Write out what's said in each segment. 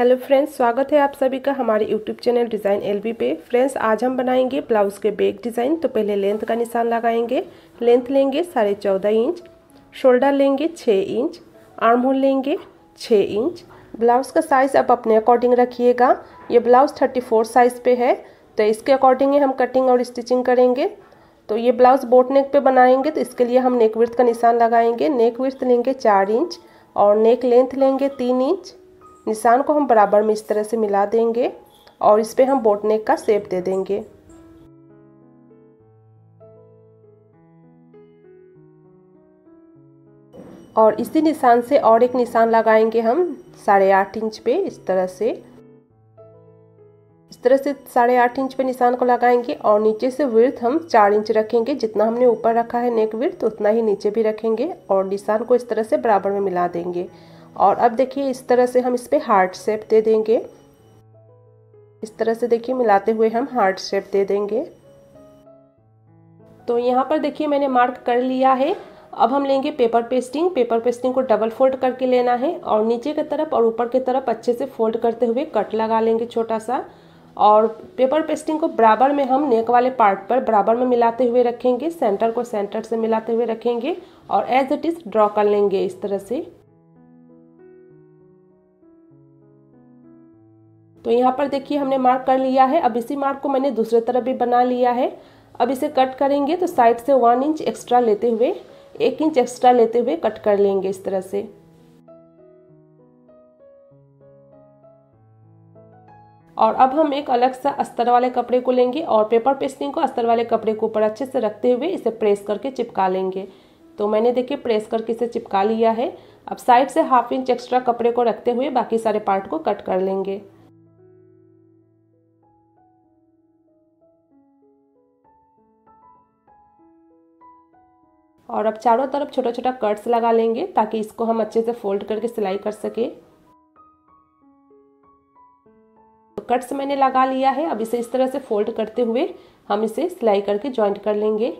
Hello friends, स्वागत है आप सभी का हमारे यूट्यूब चैनल डिज़ाइन एलबी पे। फ्रेंड्स, आज हम बनाएँगे ब्लाउज़ के बैक डिज़ाइन। तो पहले लेंथ का निशान लगाएँगे। लेंथ लेंगे साढ़े चौदह इंच, शोल्डर लेंगे छः इंच, आर्म होल लेंगे छः इंच। ब्लाउज़ का साइज़ आप अपने अकॉर्डिंग रखिएगा। ये ब्लाउज़ थर्टी फोर साइज़ पे है। तो इसके अकॉर्डिंग ही हम कटिंग और स्टिचिंग करेंगे। तो ये ब्लाउज़ बोट नेक पे बनाएँगे। तो इसके लिए हम नेक विर्थ का निशान लगाएँगे। नेक विर्थ लेंगे चार इंच और नेक लेंथ लेंगे तीन इंच। निशान को हम बराबर में इस तरह से मिला देंगे और इस पर हम बोट नेक का सेप दे देंगे। और इसी निशान से और एक निशान लगाएँगे हम साढ़े आठ इंच पे इस तरह से। इस तरह से साढ़े आठ इंच पे निशान को लगाएँगे और नीचे से विर्थ हम चार इंच रखेंगे। जितना हमने ऊपर रखा है नेक विर्थ उतना ही नीचे भी रखेंगे और निशान को इस तरह से बराबर में मिला देंगे। और अब देखिए इस तरह से हम इस पर हार्ट शेप दे देंगे। इस तरह से देखिए मिलाते हुए हम हार्ट शेप दे देंगे। तो यहाँ पर देखिए मैंने मार्क कर लिया है। अब हम लेंगे पेपर पेस्टिंग पेपर पेस्टिंग को डबल फोल्ड करके लेना है और नीचे की तरफ़ और ऊपर की तरफ़ अच्छे से फोल्ड करते हुए कट लगा लेंगे छोटा सा। और पेपर पेस्टिंग को बराबर में हम नेक वाले पार्ट पर बराबर में मिलाते हुए रखेंगे। सेंटर को सेंटर से मिलाते हुए रखेंगे और एज इट इज़ ड्रॉ कर लेंगे इस तरह से। तो यहाँ पर देखिए हमने मार्क कर लिया है। अब इसी मार्क को मैंने दूसरे तरफ़ भी बना लिया है। अब इसे कट करेंगे तो साइड से वन इंच एक्स्ट्रा लेते हुए, एक इंच एक्स्ट्रा लेते हुए कट कर लेंगे इस तरह से। और अब हम एक अलग सा अस्तर वाले कपड़े को लेंगे और पेपर पेस्टिंग को अस्तर वाले कपड़े के ऊपर अच्छे से रखते हुए इसे प्रेस करके चिपका लेंगे। तो मैंने देखिए प्रेस करके इसे चिपका लिया है। अब साइड से हाफ़ इंच एक्स्ट्रा कपड़े को रखते हुए बाकी सारे पार्ट को कट कर लेंगे। और अब चारों तरफ़ छोटा छोटा कट्स लगा लेंगे ताकि इसको हम अच्छे से फोल्ड करके सिलाई कर सके। तो कट्स मैंने लगा लिया है। अब इसे इस तरह से फोल्ड करते हुए हम इसे सिलाई करके ज्वाइंट कर लेंगे।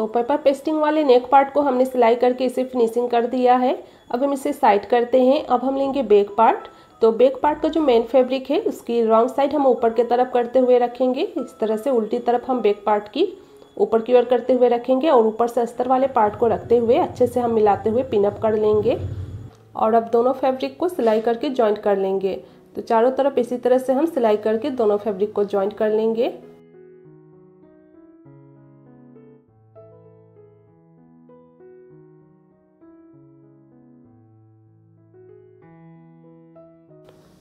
तो पेपर पेस्टिंग वाले नेक पार्ट को हमने सिलाई करके इसे फिनिशिंग कर दिया है। अब हम इसे साइड करते हैं। अब हम लेंगे बैक पार्ट तो बैक पार्ट का जो मेन फैब्रिक है, उसकी रॉन्ग साइड हम ऊपर की तरफ़ करते हुए रखेंगे। इस तरह से उल्टी तरफ़ हम बैक पार्ट की ऊपर की ओर करते हुए रखेंगे और ऊपर से अस्तर वाले पार्ट को रखते हुए अच्छे से हम मिलाते हुए पिनअप कर लेंगे। और अब दोनों फैब्रिक को सिलाई करके ज्वाइंट कर लेंगे। तो चारों तरफ़ इसी तरह से हम सिलाई करके दोनों फैब्रिक को ज्वाइंट कर लेंगे।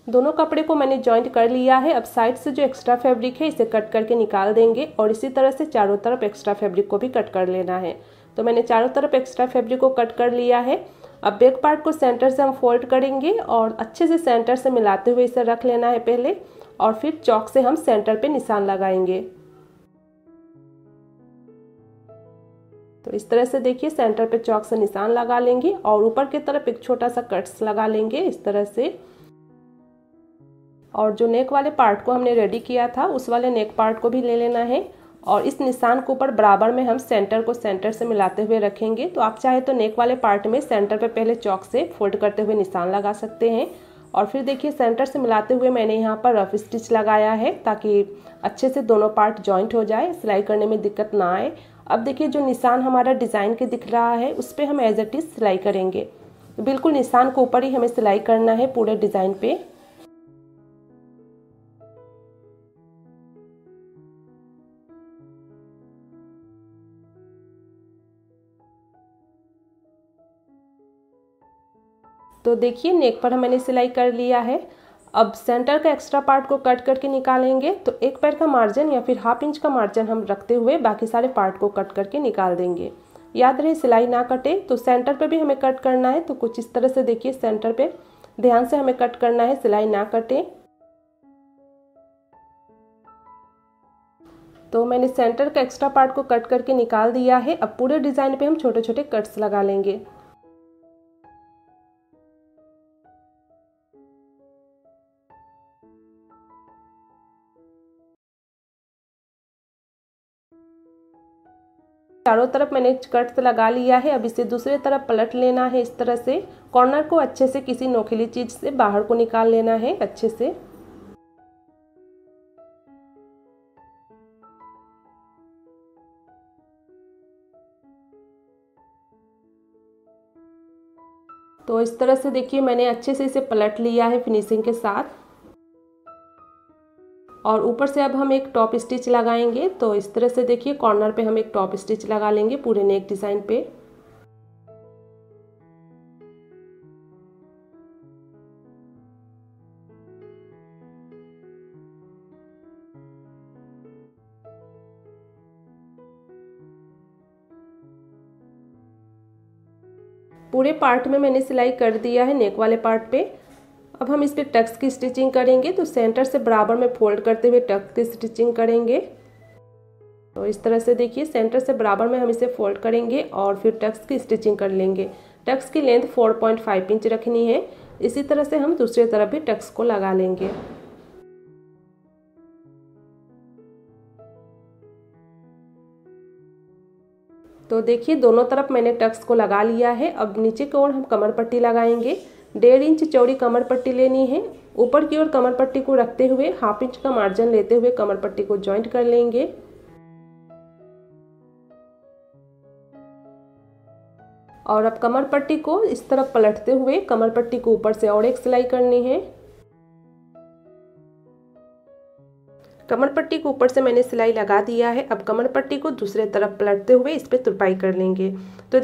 दोनों कपड़े को मैंने जॉइंट कर लिया है। अब साइड से जो एक्स्ट्रा फैब्रिक है, इसे कट करके निकाल देंगे और इसी तरह से चारों तरफ़ एक्स्ट्रा फैब्रिक को भी कट कर लेना है। तो मैंने चारों तरफ़ एक्स्ट्रा फैब्रिक को कट कर लिया है। अब बैक पार्ट को सेंटर से हम फोल्ड करेंगे और अच्छे से सेंटर से मिलाते हुए इसे रख लेना है पहले और फिर चौक से हम सेंटर पे निशान लगाएँगे। तो इस तरह से देखिए सेंटर पे चौक से निशान लगा लेंगे और ऊपर की तरफ़ एक छोटा सा कट्स लगा लेंगे। इस तरह से और जो नेक वाले पार्ट को हमने रेडी किया था, उस वाले नेक पार्ट को भी ले लेना है। और इस निशान के ऊपर बराबर में हम सेंटर को सेंटर से मिलाते हुए रखेंगे। तो आप चाहे तो नेक वाले पार्ट में सेंटर पे पहले चौक से फोल्ड करते हुए निशान लगा सकते हैं। और फिर देखिए सेंटर से मिलाते हुए मैंने यहाँ पर रफ स्टिच लगाया है ताकि अच्छे से दोनों पार्ट जॉइंट हो जाए सिलाई करने में दिक्कत ना आए। अब देखिए, जो निशान हमारा डिज़ाइन के दिख रहा है, उस पर हम एज इट इज़ सिलाई करेंगे। बिल्कुल निशान के ऊपर ही हमें सिलाई करना है पूरे डिज़ाइन पे। तो देखिए, नेक पर मैंने सिलाई कर लिया है। अब सेंटर का एक्स्ट्रा पार्ट को कट करके निकालेंगे। तो एक पैर का मार्जिन या फिर हाफ़ इंच का मार्जिन हम रखते हुए बाकी सारे पार्ट को कट करके निकाल देंगे। याद रहे, सिलाई ना कटे तो सेंटर पे भी हमें कट करना है। तो कुछ इस तरह से देखिए, सेंटर पे ध्यान से हमें कट करना है, सिलाई ना कटे। तो मैंने सेंटर का एक्स्ट्रा पार्ट को कट करके निकाल दिया है। अब पूरे डिज़ाइन पे हम छोटे छोटे कट्स लगा लेंगे। चारों तरफ़ मैंने कट लगा लिया है, अब इसे दूसरे तरफ़ पलट लेना है। इस तरह से कॉर्नर को अच्छे से किसी नोखीली चीज़ से बाहर को निकाल लेना है, अच्छे से। तो इस तरह से देखिए मैंने अच्छे से इसे पलट लिया है फिनिशिंग के साथ। और ऊपर से अब हम एक टॉप स्टिच लगाएँगे तो इस तरह से देखिए कॉर्नर पे हम एक टॉप स्टिच लगा लेंगे पूरे नेक डिज़ाइन पे। पूरे पार्ट में मैंने सिलाई कर दिया है नेक वाले पार्ट पे। अब हम इस पर टक्स की स्टिचिंग करेंगे तो सेंटर से बराबर में फोल्ड करते हुए टक्स की स्टिचिंग करेंगे। तो इस तरह से देखिए, सेंटर से बराबर में हम इसे फोल्ड करेंगे और फिर टक्स की स्टिचिंग कर लेंगे। टक्स की लेंथ 4.5 इंच रखनी है। इसी तरह से हम दूसरी तरफ़ भी टक्स को लगा लेंगे। तो देखिए, दोनों तरफ़ मैंने टक्स को लगा लिया है। अब नीचे की ओर हम कमर पट्टी लगाएँगे। डेढ़ इंच चौड़ी कमर पट्टी लेनी है। ऊपर की ओर कमर पट्टी को रखते हुए हाफ़ इंच का मार्जिन लेते हुए कमर पट्टी को ज्वाइंट कर लेंगे। और अब कमर पट्टी को इस तरफ़ पलटते हुए कमर पट्टी को ऊपर से और एक सिलाई करनी है। कमर पट्टी को ऊपर से मैंने सिलाई लगा दिया है। अब कमर पट्टी को दूसरे तरफ़ पलटते हुए इस पर तुरपाई कर लेंगे। तो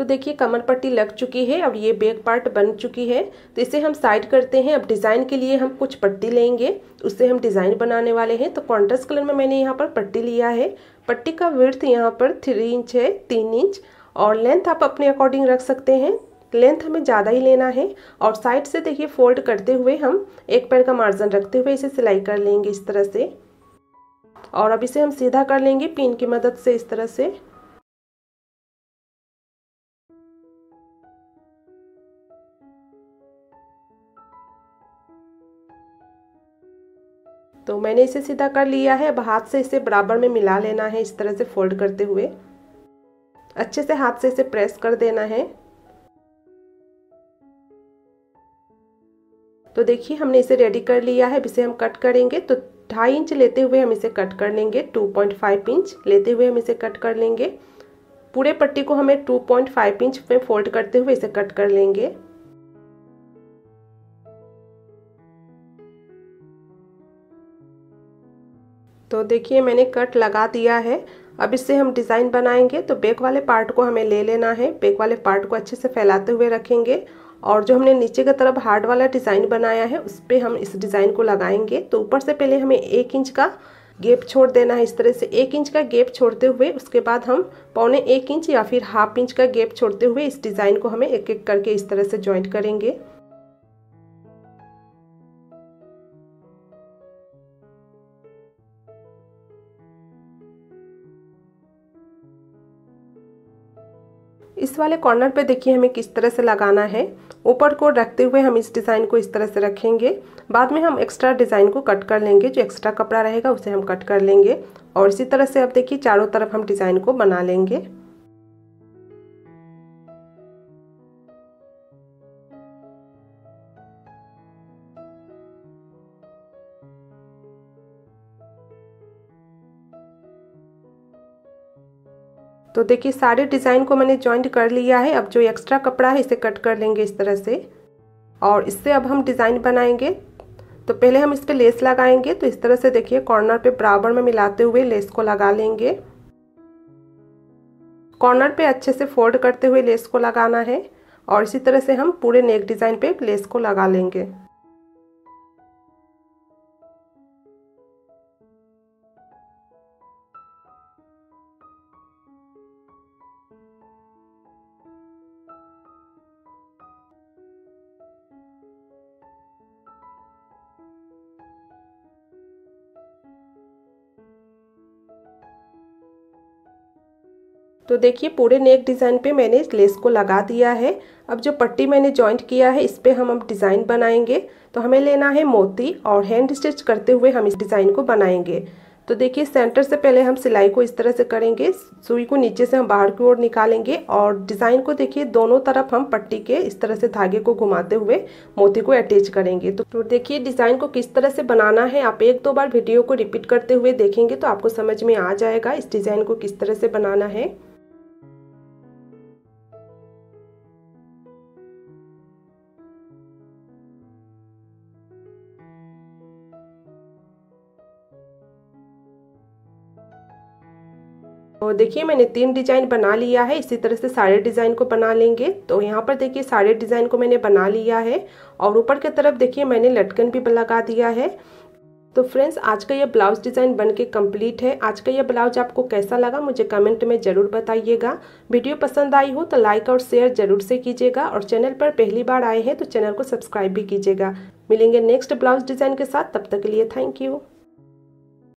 तो देखिए, कमर पट्टी लग चुकी है, अब ये बैक पार्ट बन चुकी है। तो इसे हम साइड करते हैं। अब डिज़ाइन के लिए हम कुछ पट्टी लेंगे। उससे हम डिज़ाइन बनाने वाले हैं। तो कॉन्ट्रास्ट कलर में मैंने यहाँ पर पट्टी लिया है। पट्टी का विर्थ यहाँ पर थ्री इंच है, तीन इंच और लेंथ आप अपने अकॉर्डिंग रख सकते हैं। लेंथ हमें ज़्यादा ही लेना है। और साइड से देखिए फोल्ड करते हुए हम एक पैर का मार्जिन रखते हुए इसे सिलाई कर लेंगे इस तरह से। और अब इसे हम सीधा कर लेंगे। पिन की मदद से इस तरह से। तो मैंने इसे सीधा कर लिया है। अब हाथ से इसे बराबर में मिला लेना है, इस तरह से फोल्ड करते हुए। अच्छे से हाथ से इसे प्रेस कर देना है। तो देखिए, हमने इसे रेडी कर लिया है। अब इसे हम कट करेंगे। तो ढाई इंच लेते हुए हम इसे कट कर लेंगे। 2.5 इंच लेते हुए हम इसे कट कर लेंगे। पूरे पट्टी को हमें 2.5 इंच में फोल्ड करते हुए इसे कट कर लेंगे। तो देखिए, मैंने कट लगा दिया है। अब इससे हम डिज़ाइन बनाएँगे तो बैक वाले पार्ट को हमें ले लेना है। बैक वाले पार्ट को अच्छे से फैलाते हुए रखेंगे। और जो हमने नीचे की तरफ़ हार्ड वाला डिज़ाइन बनाया है, उस पर हम इस डिज़ाइन को लगाएँगे। तो ऊपर से पहले हमें एक इंच का गेप छोड़ देना है। इस तरह से एक इंच का गेप छोड़ते हुए, उसके बाद हम पौने एक इंच या फिर हाफ़ इंच का गेप छोड़ते हुए इस डिज़ाइन को हमें एक एक करके इस तरह से ज्वाइंट करेंगे। इस वाले कॉर्नर पे देखिए हमें किस तरह से लगाना है। ऊपर को रखते हुए हम इस डिज़ाइन को इस तरह से रखेंगे। बाद में हम एक्स्ट्रा डिज़ाइन को कट कर लेंगे। जो एक्स्ट्रा कपड़ा रहेगा उसे हम कट कर लेंगे। और इसी तरह से अब देखिए चारों तरफ़ हम डिज़ाइन को बना लेंगे। तो देखिए, सारे डिज़ाइन को मैंने ज्वाइंट कर लिया है। अब जो एक्स्ट्रा कपड़ा है, इसे कट कर लेंगे इस तरह से। और इससे अब हम डिज़ाइन बनाएँगे। तो पहले हम इस पर लेस लगाएँगे। तो इस तरह से देखिए कॉर्नर पे बराबर में मिलाते हुए लेस को लगा लेंगे। कॉर्नर पे अच्छे से फोल्ड करते हुए लेस को लगाना है। और इसी तरह से हम पूरे नेक डिज़ाइन पे लेस को लगा लेंगे। तो देखिए पूरे नेक डिज़ाइन पे मैंने लेस को लगा दिया है। अब जो पट्टी मैंने जॉइंट किया है इस पर हम अब डिज़ाइन बनाएँगे। तो हमें लेना है मोती और हैंड स्टिच करते हुए हम इस डिज़ाइन को बनाएँगे। तो देखिए सेंटर से पहले हम सिलाई को इस तरह से करेंगे। सुई को नीचे से हम बाहर की ओर निकालेंगे और डिज़ाइन को देखिए दोनों तरफ़ हम पट्टी के इस तरह से धागे को घुमाते हुए मोती को अटैच करेंगे। तो, तो देखिए डिज़ाइन को किस तरह से बनाना है आप एक दो बार वीडियो को रिपीट करते हुए देखेंगे तो आपको समझ में आ जाएगा इस डिज़ाइन को किस तरह से बनाना है। तो देखिए, मैंने तीन डिज़ाइन बना लिया है। इसी तरह से सारे डिज़ाइन को बना लेंगे। तो यहाँ पर देखिए, सारे डिज़ाइन को मैंने बना लिया है। और ऊपर की तरफ़ देखिए, मैंने लटकन भी लगा दिया है। तो फ्रेंड्स, आज का ये ब्लाउज डिज़ाइन बन के कंप्लीट है। आज का ये ब्लाउज आपको कैसा लगा, मुझे कमेंट में ज़रूर बताइएगा। वीडियो पसंद आई हो तो लाइक और शेयर ज़रूर से कीजिएगा। और चैनल पर पहली बार आए हैं तो चैनल को सब्सक्राइब भी कीजिएगा। मिलेंगे नेक्स्ट ब्लाउज डिज़ाइन के साथ। तब तक के लिए थैंक यू।